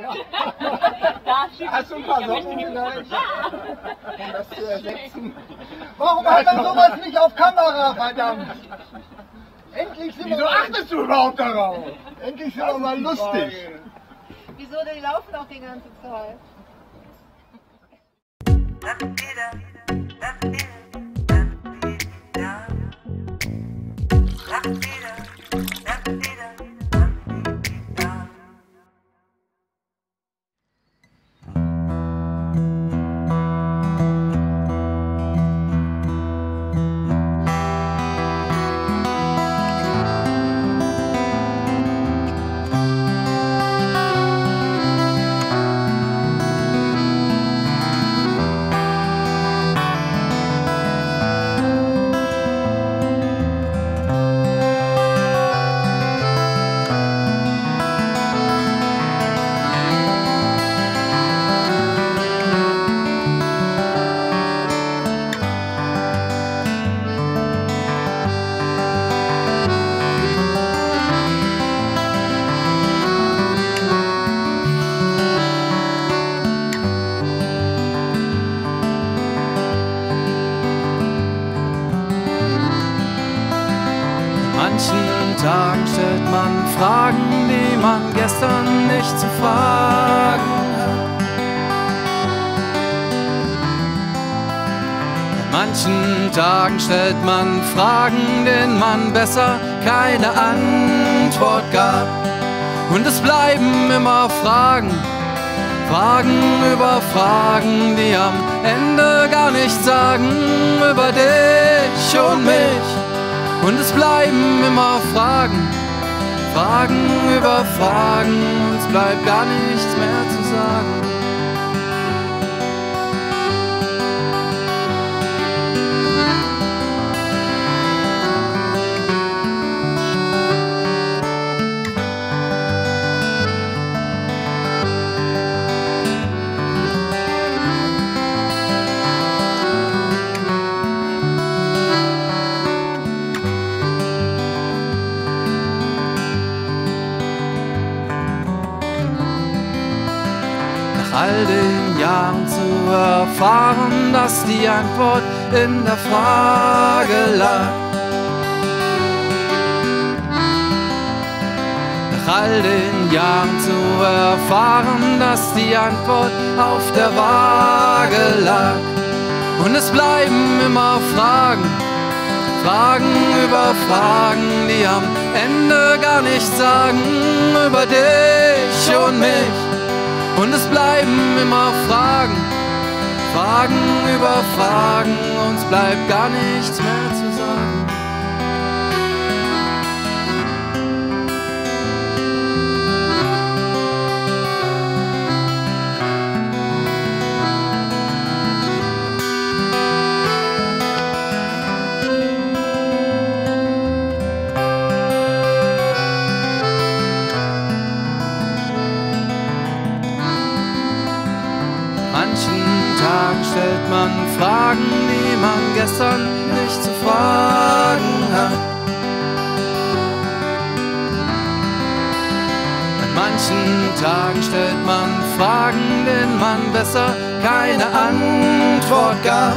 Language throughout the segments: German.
Ja. Da Hast du ein paar Socken vielleicht? Um das zu ersetzen? Warum hat man sowas nicht auf Kamera, verdammt? Endlich sind Wieso wir, achtest du überhaupt darauf? endlich sind wir mal lustig. Wieso, die laufen auch die ganze Zeit. Manchen Tagen stellt man Fragen, die man gestern nicht zu fragen hat. An manchen Tagen stellt man Fragen, denen man besser keine Antwort gab. Und es bleiben immer Fragen, Fragen über Fragen, die am Ende gar nichts sagen über dich und mich. Und es bleiben immer Fragen, Fragen über Fragen, und es bleibt gar nichts mehr zu sagen. All den Jahren zu erfahren, dass die Antwort in der Frage lag. Nach all den Jahren zu erfahren, dass die Antwort auf der Waage lag. Und es bleiben immer Fragen, Fragen über Fragen, die am Ende gar nichts sagen über dich und mich. Und es bleiben immer Fragen, Fragen über Fragen, uns bleibt gar nichts mehr zu sagen. Man Fragen, die man gestern nicht zu fragen hat. An manchen Tagen stellt man Fragen, denen man besser keine Antwort gab.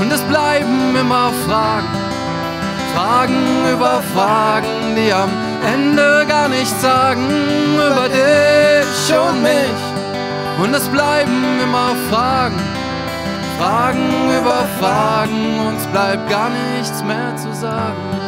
Und es bleiben immer Fragen, Fragen über Fragen, die am Ende gar nichts sagen über dich und mich. Und es bleiben immer Fragen, Fragen über Fragen, uns bleibt gar nichts mehr zu sagen.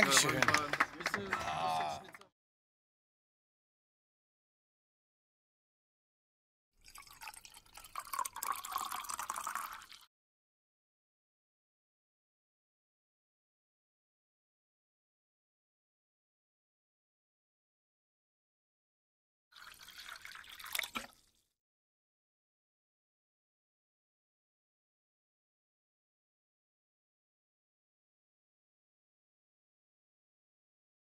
Dankeschön.